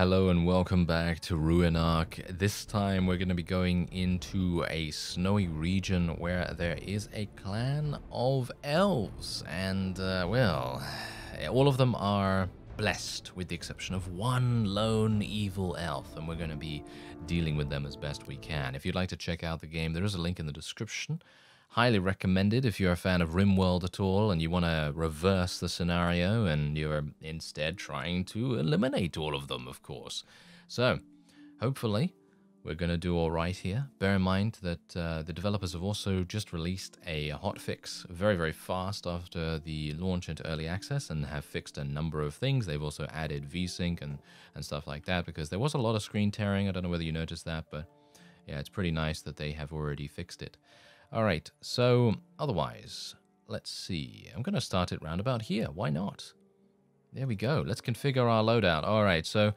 Hello and welcome back to Ruinarch. This time we're going to be going into a snowy region where there is a clan of elves. And, uh, well, all of them are blessed with the exception of one lone evil elf. And we're going to be dealing with them as best we can. If you'd like to check out the game, there is a link in the description. Highly recommended if you're a fan of RimWorld at all and you want to reverse the scenario and you're instead trying to eliminate all of them, of course. So, hopefully, we're going to do all right here. Bear in mind that uh, the developers have also just released a hotfix very, very fast after the launch into early access and have fixed a number of things. They've also added VSync and, and stuff like that because there was a lot of screen tearing. I don't know whether you noticed that, but yeah, it's pretty nice that they have already fixed it. All right, so otherwise, let's see. I'm going to start it round about here. Why not? There we go. Let's configure our loadout. All right, so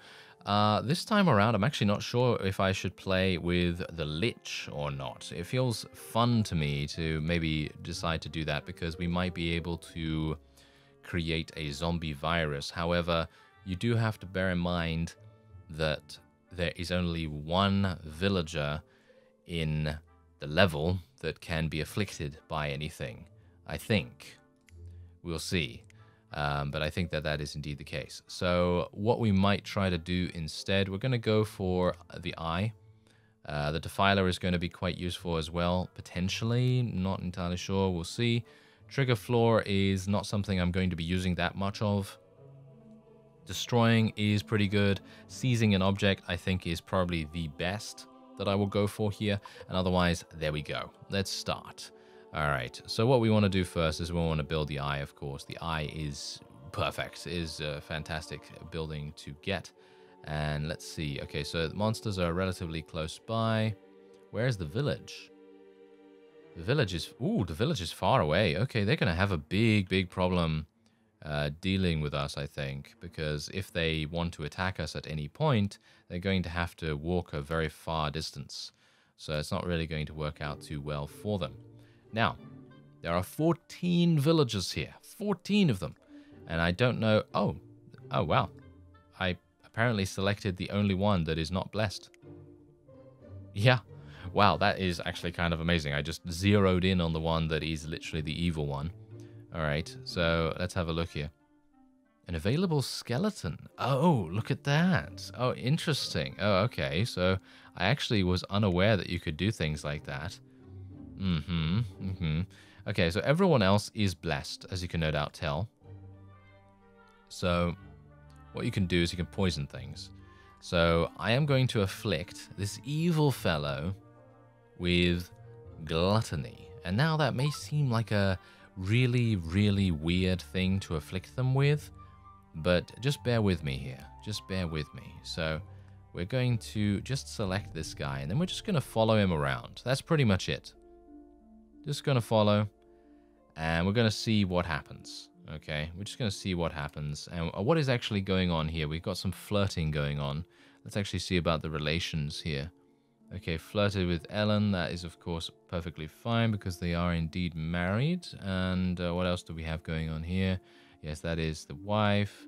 uh, this time around, I'm actually not sure if I should play with the Lich or not. It feels fun to me to maybe decide to do that because we might be able to create a zombie virus. However, you do have to bear in mind that there is only one villager in the level that can be afflicted by anything. I think. We'll see. Um, but I think that that is indeed the case. So what we might try to do instead, we're going to go for the eye. Uh, the Defiler is going to be quite useful as well, potentially. Not entirely sure. We'll see. Trigger Flaw is not something I'm going to be using that much of. Destroying is pretty good. Seizing an object, I think, is probably the best that I will go for here. And otherwise, there we go. Let's start. All right, so what we want to do first is we want to build the eye, of course. The eye is perfect, is a fantastic building to get. And let's see. Okay, so the monsters are relatively close by. Where's the village? The village is... Ooh, the village is far away. Okay, they're going to have a big, big problem uh, dealing with us, I think, because if they want to attack us at any point, they're going to have to walk a very far distance. So it's not really going to work out too well for them. Now, there are 14 villagers here, 14 of them. And I don't know. Oh, oh, wow. I apparently selected the only one that is not blessed. Yeah. Wow, that is actually kind of amazing. I just zeroed in on the one that is literally the evil one. All right, so let's have a look here. An available skeleton. Oh, look at that. Oh, interesting. Oh, okay. So I actually was unaware that you could do things like that. Mm-hmm. Mm-hmm. Okay, so everyone else is blessed, as you can no doubt tell. So what you can do is you can poison things. So I am going to afflict this evil fellow with gluttony. And now that may seem like a really, really weird thing to afflict them with. But just bear with me here. Just bear with me. So we're going to just select this guy, and then we're just going to follow him around. That's pretty much it. Just going to follow, and we're going to see what happens. Okay, we're just going to see what happens. And what is actually going on here? We've got some flirting going on. Let's actually see about the relations here. Okay, flirted with Ellen. That is, of course, perfectly fine because they are indeed married. And uh, what else do we have going on here? Yes, that is the wife.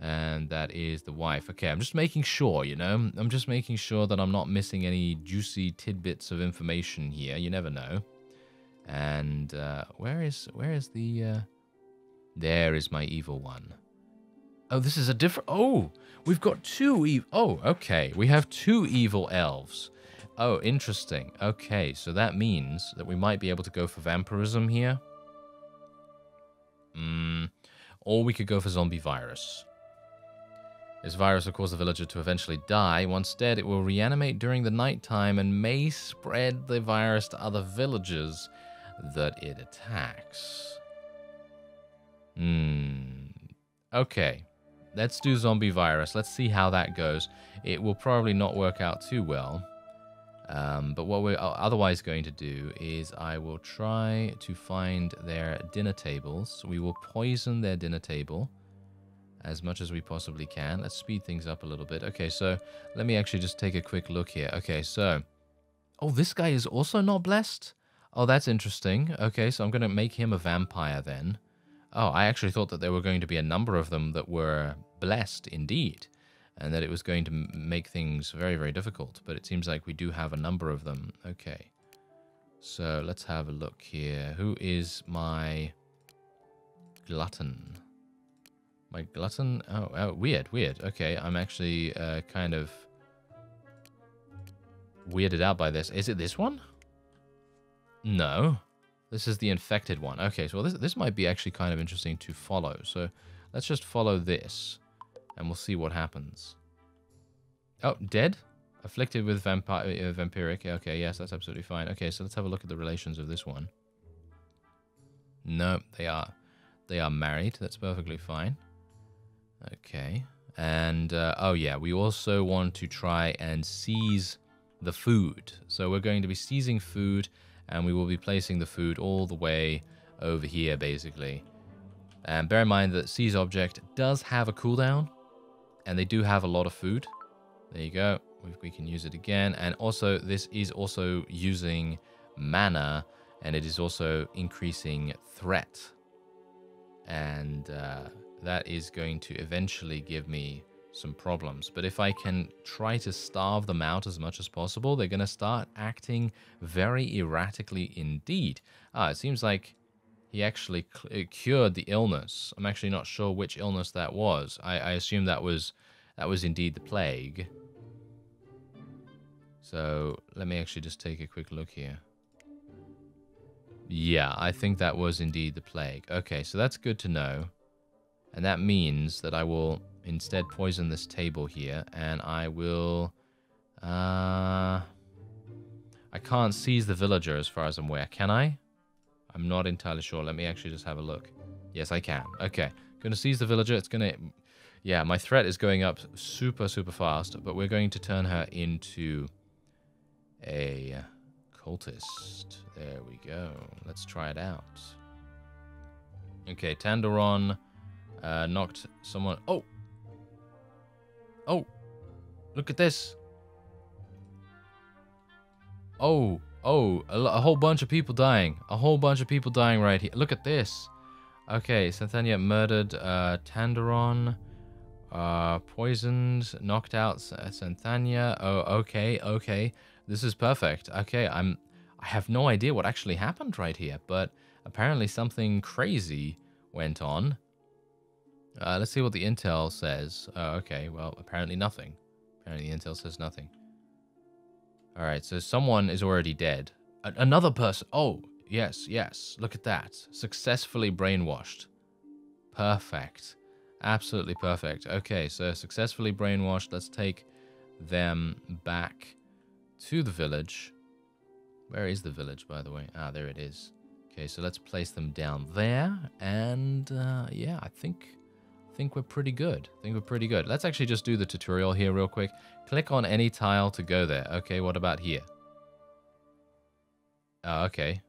And that is the wife. Okay, I'm just making sure, you know? I'm just making sure that I'm not missing any juicy tidbits of information here. You never know. And uh, where is where is the... Uh... There is my evil one. Oh, this is a different... Oh, we've got two evil... Oh, okay. We have two evil elves. Oh, interesting. Okay, so that means that we might be able to go for vampirism here. Mm, or we could go for zombie virus. This virus will cause the villager to eventually die. Once dead, it will reanimate during the nighttime and may spread the virus to other villagers that it attacks. Hmm. Okay. Let's do zombie virus. Let's see how that goes. It will probably not work out too well. Um, but what we're otherwise going to do is I will try to find their dinner tables. We will poison their dinner table as much as we possibly can. Let's speed things up a little bit. Okay, so let me actually just take a quick look here. Okay, so... Oh, this guy is also not blessed? Oh, that's interesting. Okay, so I'm going to make him a vampire then. Oh, I actually thought that there were going to be a number of them that were blessed indeed. And that it was going to make things very, very difficult. But it seems like we do have a number of them. Okay. So let's have a look here. Who is my glutton? My glutton? Oh, oh weird, weird. Okay, I'm actually uh, kind of weirded out by this. Is it this one? No. This is the infected one. Okay, so this, this might be actually kind of interesting to follow. So let's just follow this, and we'll see what happens. Oh, dead? Afflicted with vampire, uh, vampiric. Okay, yes, that's absolutely fine. Okay, so let's have a look at the relations of this one. No, they are they are married. That's perfectly fine. Okay. And, uh, oh yeah, we also want to try and seize the food. So we're going to be seizing food, and we will be placing the food all the way over here, basically. And bear in mind that seize object does have a cooldown, and they do have a lot of food. There you go. We, can use it again. And also, this is also using mana, and it is also increasing threat. And uh, that is going to eventually give me some problems. But if I can try to starve them out as much as possible, they're going to start acting very erratically indeed. Ah, it seems like he actually uh, cured the illness. I'm actually not sure which illness that was. I, I assume that was that was indeed the plague. So let me actually just take a quick look here. Yeah, I think that was indeed the plague. Okay, so that's good to know. And that means that I will instead poison this table here, and I will... Uh, I can't seize the villager as far as I'm aware. Can I? I'm not entirely sure. Let me actually just have a look. Yes, I can. Okay. To seize the villager. It's to... Yeah, my threat is going up super, super fast, but we're going to turn her into a cultist. There we go. Let's try it out. Okay, Tanderon uh, knocked someone... Oh! Oh! Look at this! Oh! Oh! A, a, whole bunch of people dying. A whole bunch of people dying right here. Look at this! Okay, Santhania murdered uh, Tanderon. Uh, poisoned, knocked out Santhania. Oh, okay, okay. This is perfect. Okay, I'm I have no idea what actually happened right here, but apparently something crazy went on. Uh, let's see what the intel says. Uh, okay, well, apparently nothing. Apparently the intel says nothing. All right, so someone is already dead. A another person. Oh, yes, yes. Look at that. Successfully brainwashed. Perfect. Absolutely perfect. Okay, so successfully brainwashed. Let's take them back to the village. Where is the village, by the way? Ah, there it is. Okay, so let's place them down there. And uh, yeah, I think think we're pretty good. I think we're pretty good. Let's actually just do the tutorial here real quick. Click on any tile to go there. Okay, what about here? Oh, okay.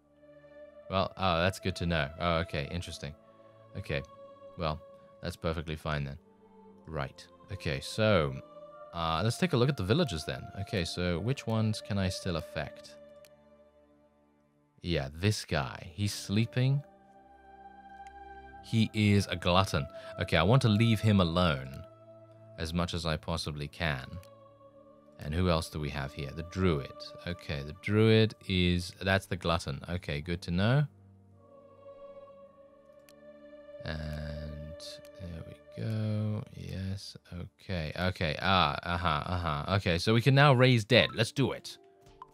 Well, oh, that's good to know. Oh, okay, interesting. Okay, well, that's perfectly fine then. Right. Okay, so uh, let's take a look at the villages then. Okay, so which ones can I still affect? Yeah, this guy. He's sleeping. He is a glutton. Okay, I want to leave him alone as much as I possibly can. And who else do we have here? The druid. Okay, the druid is... That's the glutton. Okay, good to know. And there we go. Yes, okay, okay. Ah, uh-huh, uh-huh. Okay, so we can now raise dead. Let's do it.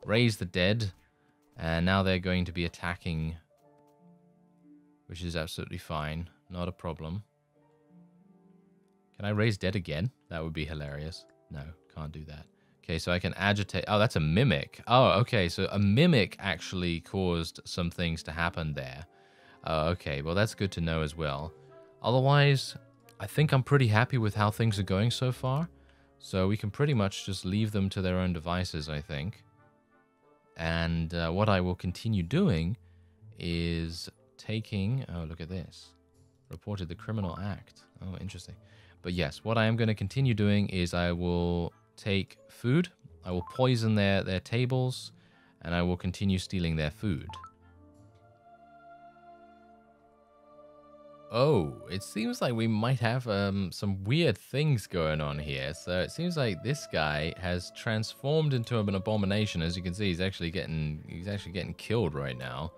Raise the dead. And now they're going to be attacking, which is absolutely fine. Not a problem. Can I raise dead again? That would be hilarious. No, can't do that. Okay, so I can agitate. Oh, that's a mimic. Oh, okay, so a mimic actually caused some things to happen there. Oh, okay, well, that's good to know as well. Otherwise, I think I'm pretty happy with how things are going so far. So we can pretty much just leave them to their own devices, I think. And uh, what I will continue doing is taking. Oh, look at this. Reported the criminal act. Oh, interesting. But yes, what I am going to continue doing is I will take food, I will poison their, their tables, and I will continue stealing their food. Oh, it seems like we might have um, some weird things going on here. So it seems like this guy has transformed into an abomination. As you can see, he's actually getting he's actually getting killed right now,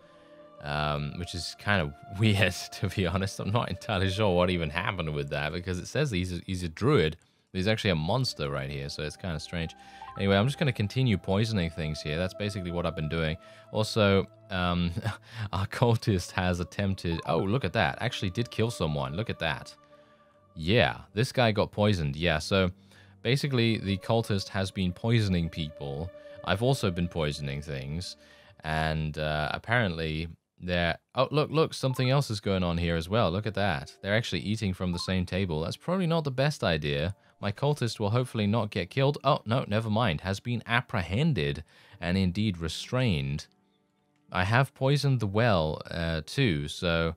um, which is kind of weird to be honest. I'm not entirely sure what even happened with that because it says he's a, he's a druid. He's actually a monster right here, so it's kind of strange. Anyway, I'm just going to continue poisoning things here. That's basically what I've been doing. Also, um, our cultist has attempted... Oh, look at that. Actually did kill someone. Look at that. Yeah, this guy got poisoned. Yeah, so basically the cultist has been poisoning people. I've also been poisoning things. And uh, apparently they're... Oh, look, look, something else is going on here as well. Look at that. They're actually eating from the same table. That's probably not the best idea. My cultist will hopefully not get killed. Oh, no, never mind. Has been apprehended and indeed restrained. I have poisoned the well uh, too, so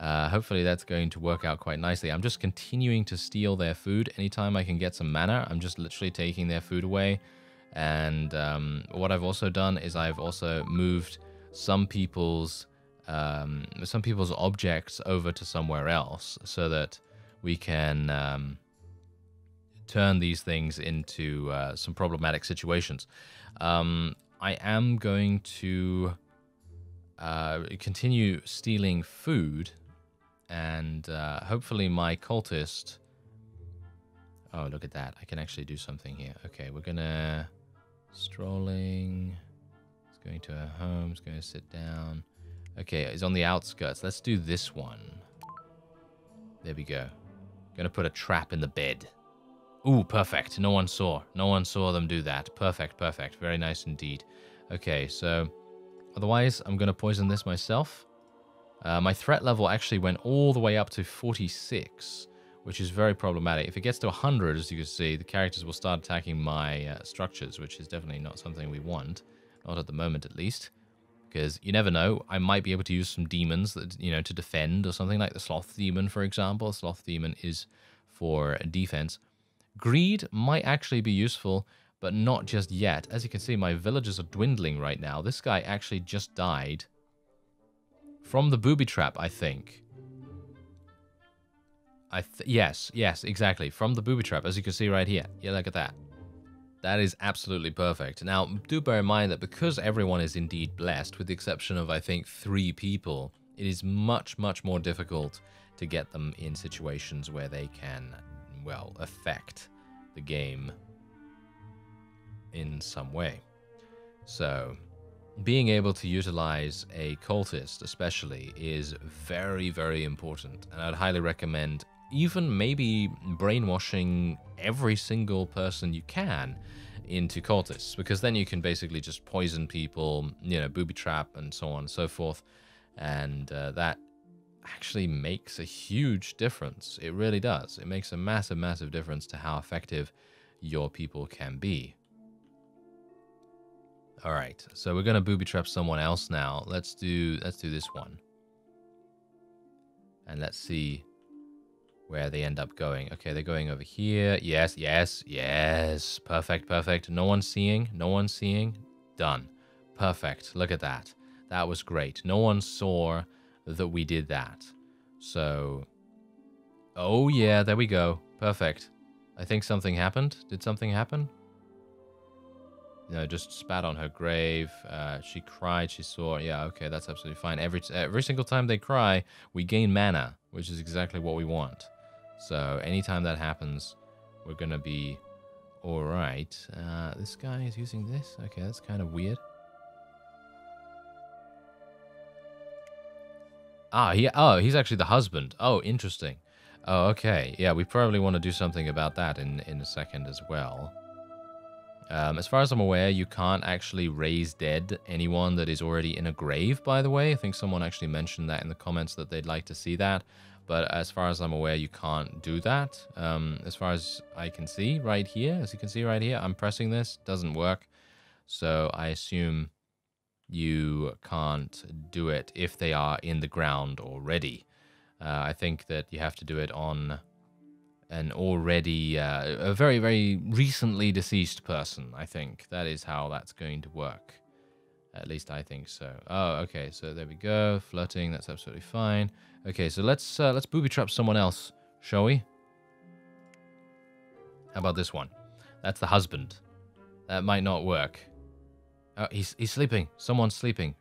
uh, hopefully that's going to work out quite nicely. I'm just continuing to steal their food. Anytime I can get some mana, I'm just literally taking their food away. And um, what I've also done is I've also moved some people's um, some people's objects over to somewhere else so that we can um, turn these things into uh, some problematic situations. Um, I am going to uh, continue stealing food, and uh, hopefully my cultist. Oh, look at that! I can actually do something here. Okay, we're gonna strolling. It's going to a home. It's going to sit down. Okay, it's on the outskirts. Let's do this one. There we go. Gonna put a trap in the bed. Ooh, perfect. No one saw. No one saw them do that. Perfect, perfect. Very nice indeed. Okay, so otherwise, I'm to poison this myself. Uh, my threat level actually went all the way up to 46, which is very problematic. If it gets to 100, as you can see, the characters will start attacking my uh, structures, which is definitely not something we want. Not at the moment, at least. Because you never know, I might be able to use some demons that, you know, to defend or something like the Sloth Demon, for example. Sloth Demon is for defense. Greed might actually be useful, but not just yet. As you can see, my villagers are dwindling right now. This guy actually just died from the booby trap, I think. I th yes, yes, exactly. From the booby trap, as you can see right here. Yeah, look at that. That is absolutely perfect. Now, do bear in mind that because everyone is indeed blessed, with the exception of, I think, three people, it is much, much more difficult to get them in situations where they can well, affect the game in some way. So, being able to utilize a cultist, especially, is very, very important. And I'd highly recommend even maybe brainwashing every single person you can into cultists, because then you can basically just poison people, you know, booby trap and so on and so forth. And uh, that actually makes a huge difference. It really does. It makes a massive, massive difference to how effective your people can be. All right, so we're gonna booby trap someone else now. Let's do let's do this one, and let's see where they end up going. Okay, they're going over here. Yes, yes, yes. Perfect, perfect. No one seeing. No one seeing. Done. Perfect. Look at that. That was great. No one saw that we did that. So, oh yeah, there we go. Perfect. I think something happened. Did something happen? No, just spat on her grave. Uh, she cried. She saw. Yeah, okay, that's absolutely fine. Every every single time they cry, we gain mana, which is exactly what we want. So anytime that happens, we're gonna be all right. Uh, this guy is using this. Okay, that's kind of weird. Ah, he, oh, he's actually the husband. Oh, interesting. Oh, okay. Yeah, we probably want to do something about that in, in a second as well. Um, as far as I'm aware, you can't actually raise dead anyone that is already in a grave, by the way. I think someone actually mentioned that in the comments that they'd like to see that. But as far as I'm aware, you can't do that. Um, as far as I can see right here, as you can see right here, I'm pressing this, doesn't work. So I assume you can't do it if they are in the ground already. Uh, I think that you have to do it on an already, uh, a very, very recently deceased person, I think. That is how that's going to work. At least I think so. Oh, okay. So there we go. Flirting. That's absolutely fine. Okay, so let's uh, let's booby trap someone else, shall we? How about this one? That's the husband. That might not work. Oh, he's he's sleeping. Someone's sleeping.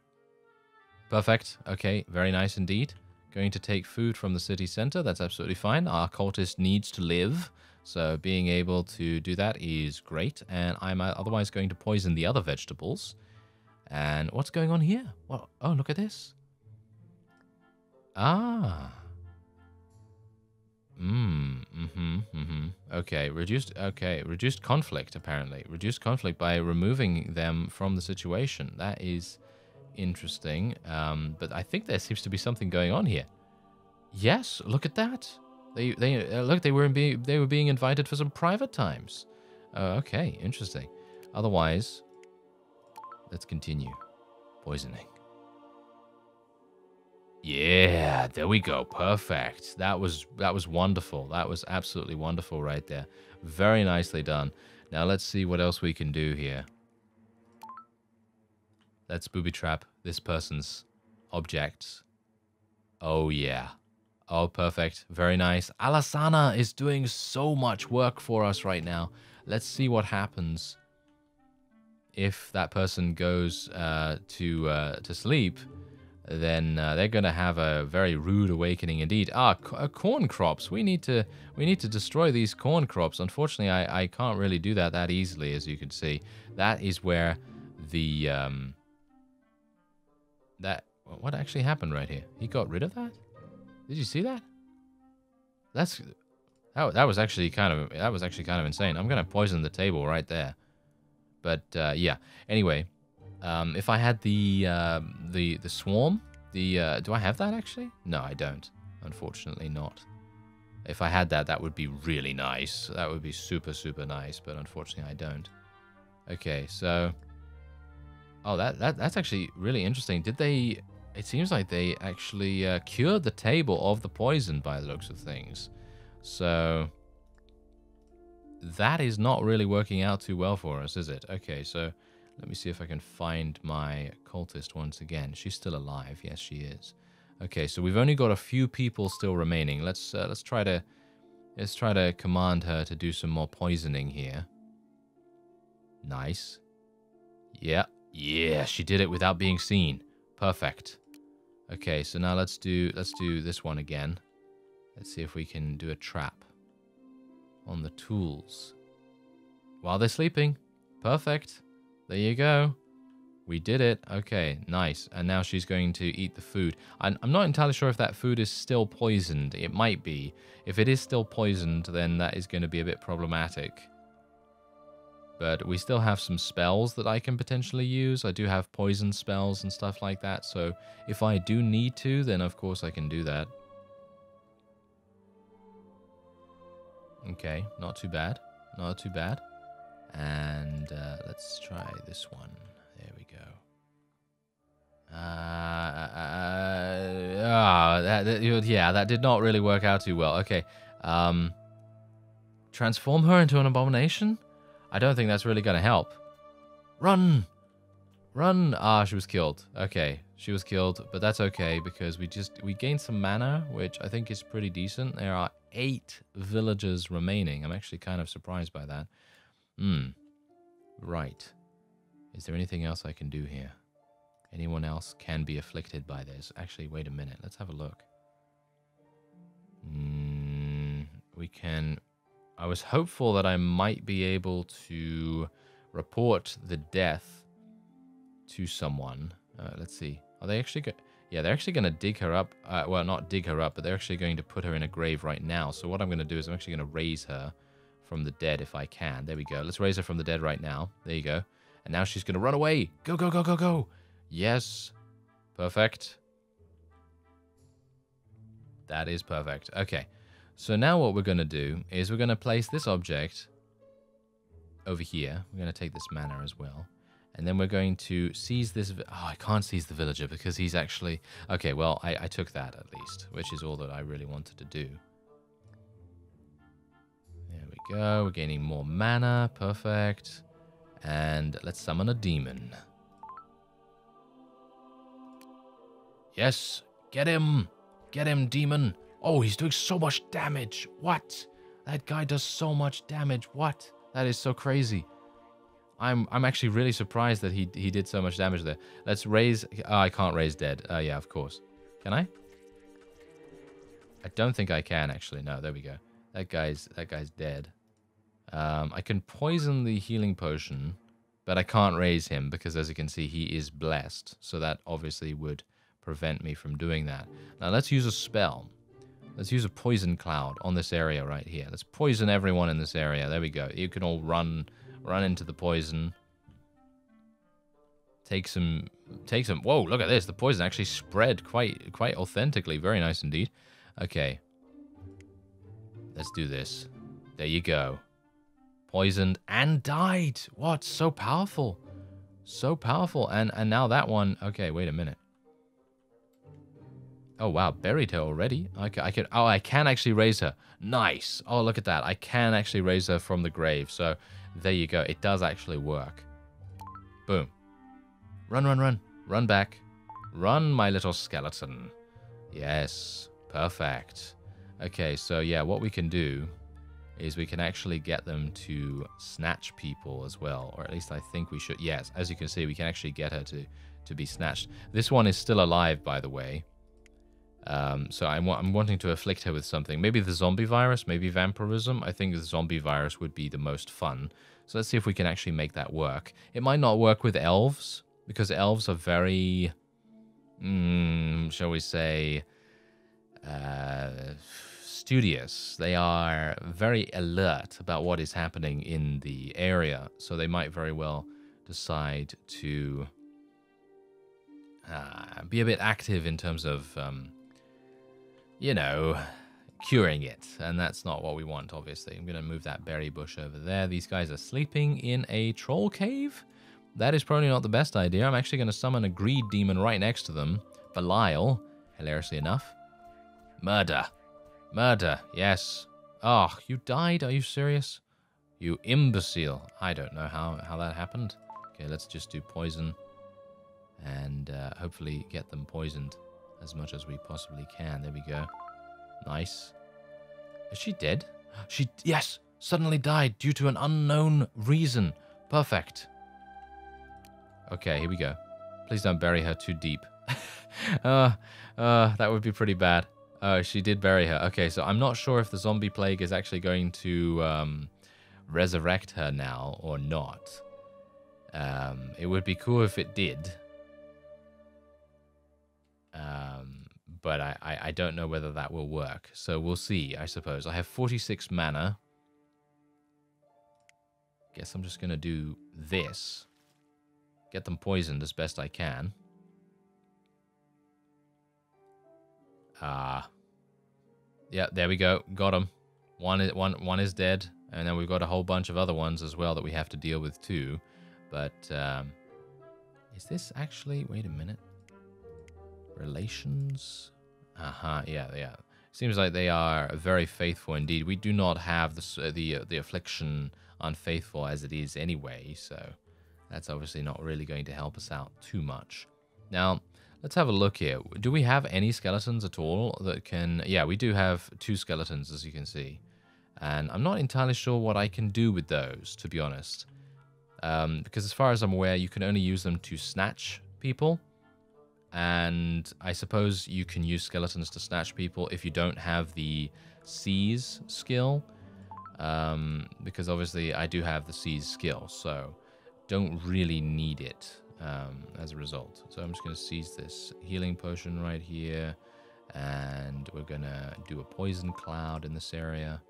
Perfect. Okay, very nice indeed. Going to take food from the city center. That's absolutely fine. Our cultist needs to live. So being able to do that is great. And I'm otherwise going to poison the other vegetables. And what's going on here? What? Oh, look at this. Ah. Mm, mm-hmm, mm-hmm. Okay, reduced, okay, reduced conflict, apparently. Reduced conflict by removing them from the situation. That is interesting. Um, but I think there seems to be something going on here. Yes, look at that. They, they, uh, look, they were, being, they were being invited for some private times. Uh, okay, interesting. Otherwise, let's continue. Poisoning. Yeah, there we go. Perfect. That was that was wonderful. That was absolutely wonderful right there. Very nicely done. Now let's see what else we can do here. Let's booby trap this person's objects. Oh yeah. Oh, perfect. Very nice. Alasana is doing so much work for us right now. Let's see what happens if that person goes uh, to uh, to sleep then uh, they're going to have a very rude awakening indeed. Ah, uh, corn crops. We need to we need to destroy these corn crops. Unfortunately, I, I can't really do that that easily, as you can see. That is where the um that what actually happened right here. He got rid of that. Did you see that? That's that, that was actually kind of that was actually kind of insane. I'm gonna poison the table right there. But uh, yeah. Anyway, um, if I had the uh, the the swarm, the uh, do I have that actually? No, I don't. Unfortunately, not. If I had that, that would be really nice. That would be super super nice. But unfortunately, I don't. Okay, so oh, that that that's actually really interesting. Did they? It seems like they actually uh, cured the table of the poison by the looks of things. So that is not really working out too well for us, is it? Okay, so let me see if I can find my cultist once again. She's still alive. Yes, she is. Okay, so we've only got a few people still remaining. Let's uh, let's try to let's try to command her to do some more poisoning here. Nice. Yeah, yeah, she did it without being seen. Perfect. Okay, so now let's do let's do this one again. Let's see if we can do a trap on the tools while they're sleeping. Perfect. There you go. We did it. Okay, nice. And now she's going to eat the food. I'm, I'm not entirely sure if that food is still poisoned. It might be. If it is still poisoned, then that is going to be a bit problematic. But we still have some spells that I can potentially use. I do have poison spells and stuff like that. So if I do need to, then of course I can do that. Okay, not too bad. Not too bad. And uh, let's try this one. There we go. Uh, uh, that, that, yeah, that did not really work out too well. Okay. Um, transform her into an abomination? I don't think that's really going to help. Run! Run! Ah, she was killed. Okay, she was killed, but that's okay because we just we gained some mana, which I think is pretty decent. There are eight villagers remaining. I'm actually kind of surprised by that. Hmm. Right. Is there anything else I can do here? Anyone else can be afflicted by this? Actually, wait a minute. Let's have a look. Mm, we can... I was hopeful that I might be able to report the death to someone. Uh, let's see. Are they actually... Going? Yeah, they're actually going to dig her up. Uh, well, not dig her up, but they're actually going to put her in a grave right now. So what I'm going to do is I'm actually going to raise her from the dead if I can. There we go. Let's raise her from the dead right now. There you go. And now she's going to run away. Go, go, go, go, go. Yes. Perfect. That is perfect. Okay. So now what we're going to do is we're going to place this object over here. We're going to take this mana as well. And then we're going to seize this... Oh, I can't seize the villager because he's actually... Okay, well, I, I took that at least, which is all that I really wanted to do There we go. We're gaining more mana. Perfect. And let's summon a demon. Yes, get him. Get him, demon. Oh, he's doing so much damage. What? That guy does so much damage. What? That is so crazy. I'm I'm actually really surprised that he he did so much damage there. Let's raise. Oh, I can't raise dead. Uh, yeah, of course. Can I? I don't think I can actually. No, there we go. That guy's that guy's dead. Um, I can poison the healing potion, but I can't raise him because, as you can see, he is blessed. So that obviously would prevent me from doing that. Now let's use a spell. Let's use a poison cloud on this area right here. Let's poison everyone in this area. There we go. You can all run run into the poison. Take some take some whoa, look at this. The poison actually spread quite quite authentically. Very nice indeed. Okay. Let's do this. There you go. Poisoned and died. What? So powerful. So powerful. And and now that one. Okay, wait a minute. Oh, wow. Buried her already? I can, I can, oh, I can actually raise her. Nice. Oh, look at that. I can actually raise her from the grave. So there you go. It does actually work. Boom. Run, run, run. Run back. Run, my little skeleton. Yes. Perfect. Okay, so yeah, what we can do is we can actually get them to snatch people as well. Or at least I think we should. Yes, as you can see, we can actually get her to, to be snatched. This one is still alive, by the way. Um, so I'm, I'm wanting to afflict her with something. Maybe the zombie virus, maybe vampirism. I think the zombie virus would be the most fun. So let's see if we can actually make that work. It might not work with elves, because elves are very, mm, shall we say, uh, studious. They are very alert about what is happening in the area. So they might very well decide to uh, be a bit active in terms of... Um, you know, curing it. And that's not what we want, obviously. I'm going to move that berry bush over there. These guys are sleeping in a troll cave. That is probably not the best idea. I'm actually going to summon a greed demon right next to them. Belial, hilariously enough. Murder. Murder, yes. Oh, you died? Are you serious? You imbecile. I don't know how, how that happened. Okay, let's just do poison. And uh, hopefully get them poisoned as much as we possibly can. There we go. Nice. Is she dead? She, yes, suddenly died due to an unknown reason. Perfect. Okay, here we go. Please don't bury her too deep. uh, uh, that would be pretty bad. Oh, she did bury her. Okay, so I'm not sure if the zombie plague is actually going to um, resurrect her now or not. Um, it would be cool if it did. Um, but I, I, I don't know whether that will work. So we'll see, I suppose. I have 46 mana. Guess I'm just going to do this. Get them poisoned as best I can. Ah. Uh, yeah, there we go. Got them. One is, one, one is dead. And then we've got a whole bunch of other ones as well that we have to deal with too. But um, is this actually... Wait a minute. Relations? Uh-huh, yeah, yeah. Seems like they are very faithful indeed. We do not have the, the, the affliction unfaithful as it is anyway, so that's obviously not really going to help us out too much. Now, let's have a look here. Do we have any skeletons at all that can... Yeah, we do have two skeletons, as you can see. And I'm not entirely sure what I can do with those, to be honest. Um, because as far as I'm aware, you can only use them to snatch people. And I suppose you can use skeletons to snatch people if you don't have the seize skill. Um, because obviously I do have the seize skill, so don't really need it um, as a result. So I'm just going to seize this healing potion right here. And we're going to do a poison cloud in this area.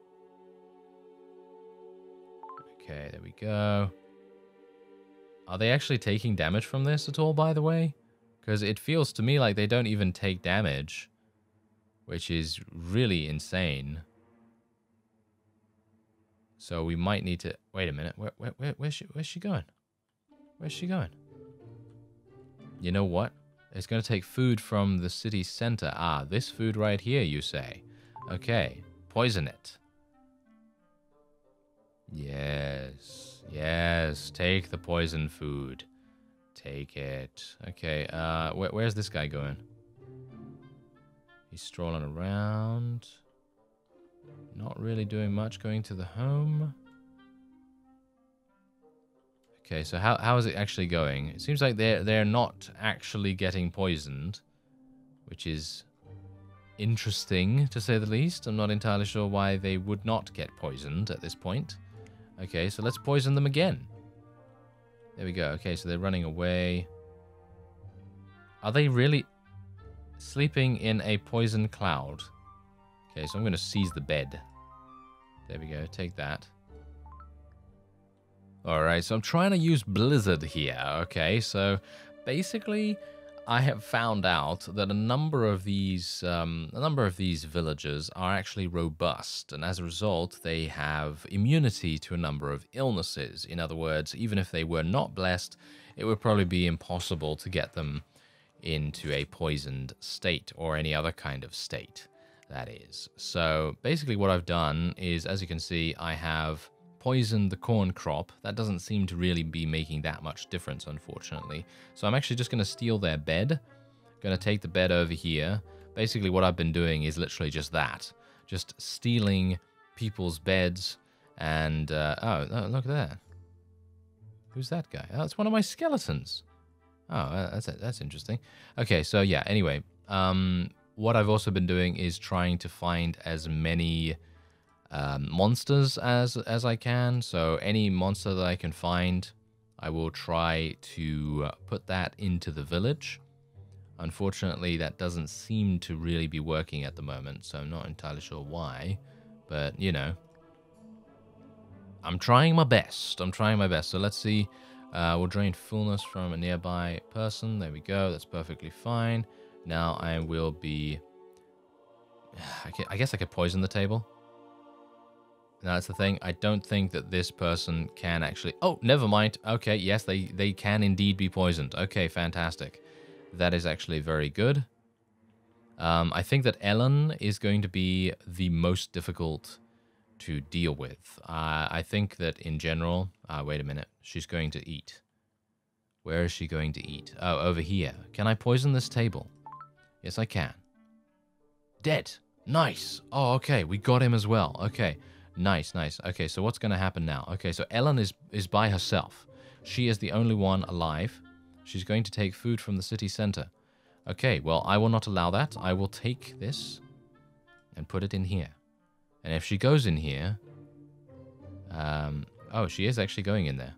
Okay, there we go. Are they actually taking damage from this at all, by the way? Because it feels to me like they don't even take damage. Which is really insane. So we might need to... Wait a minute. Where, where, where, where's, she, where's she going? Where's she going? You know what? It's going to take food from the city center. Ah, this food right here, you say. Okay. Poison it. Yes. Yes. Take the poison food. Take it. Okay, uh, wh where's this guy going? He's strolling around. Not really doing much going to the home. Okay, so how, how is it actually going? It seems like they're, they're not actually getting poisoned, which is interesting, to say the least. I'm not entirely sure why they would not get poisoned at this point. Okay, so let's poison them again. There we go. Okay, so they're running away. Are they really sleeping in a poison cloud? Okay, so I'm going to seize the bed. There we go. Take that. Alright, so I'm trying to use Blizzard here. Okay, so basically I have found out that a number of these um, a number of these villagers are actually robust, and as a result, they have immunity to a number of illnesses. In other words, even if they were not blessed, it would probably be impossible to get them into a poisoned state or any other kind of state. That is. So basically, what I've done is, as you can see, I have poisoned the corn crop. That doesn't seem to really be making that much difference, unfortunately. So I'm actually just going to steal their bed. Going to take the bed over here. Basically, what I've been doing is literally just that. Just stealing people's beds and... Uh, oh, look at that. Who's that guy? Oh, it's one of my skeletons. Oh, uh, that's that's interesting. Okay, so yeah, anyway. Um, what I've also been doing is trying to find as many um, monsters as as I can. So any monster that I can find, I will try to uh, put that into the village. Unfortunately, that doesn't seem to really be working at the moment, so I'm not entirely sure why. But, you know, I'm trying my best. I'm trying my best. So let's see. Uh, we'll drain fullness from a nearby person. There we go. That's perfectly fine. Now I will be... I guess I could poison the table. That's the thing. I don't think that this person can actually... Oh, never mind. Okay, yes, they, they can indeed be poisoned. Okay, fantastic. That is actually very good. Um, I think that Ellen is going to be the most difficult to deal with. Uh, I think that in general... Uh, wait a minute. She's going to eat. Where is she going to eat? Oh, over here. Can I poison this table? Yes, I can. Dead. Nice. Oh, okay. We got him as well. Okay. Nice, nice. Okay, so what's going to happen now? Okay, so Ellen is, is by herself. She is the only one alive. She's going to take food from the city center. Okay, well, I will not allow that. I will take this and put it in here. And if she goes in here... Um, oh, she is actually going in there.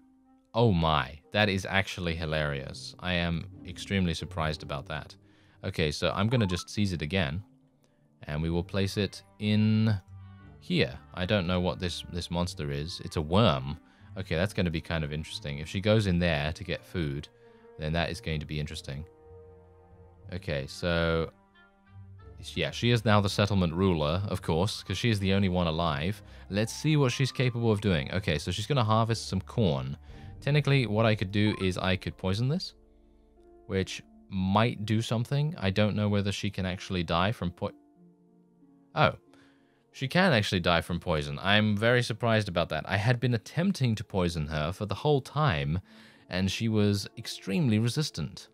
Oh my, that is actually hilarious. I am extremely surprised about that. Okay, so I'm going to just seize it again. And we will place it in here. I don't know what this, this monster is. It's a worm. Okay, that's going to be kind of interesting. If she goes in there to get food, then that is going to be interesting. Okay, so... Yeah, she is now the settlement ruler, of course, because she is the only one alive. Let's see what she's capable of doing. Okay, so she's going to harvest some corn. Technically, what I could do is I could poison this, which might do something. I don't know whether she can actually die from po... Oh, she can actually die from poison. I'm very surprised about that. I had been attempting to poison her for the whole time, and she was extremely resistant.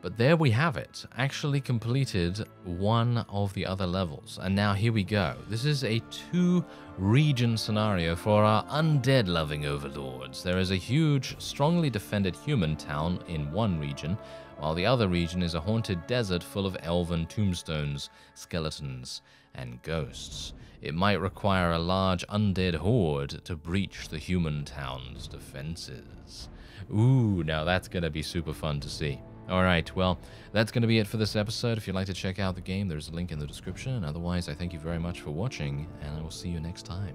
But there we have it, actually completed one of the other levels. And now here we go. This is a two region scenario for our undead loving overlords. There is a huge, strongly defended human town in one region, while the other region is a haunted desert full of elven tombstones, skeletons, and ghosts. It might require a large undead horde to breach the human town's defenses. Ooh, now that's going to be super fun to see. Alright, well, that's going to be it for this episode. If you'd like to check out the game, there's a link in the description. Otherwise, I thank you very much for watching, and I will see you next time.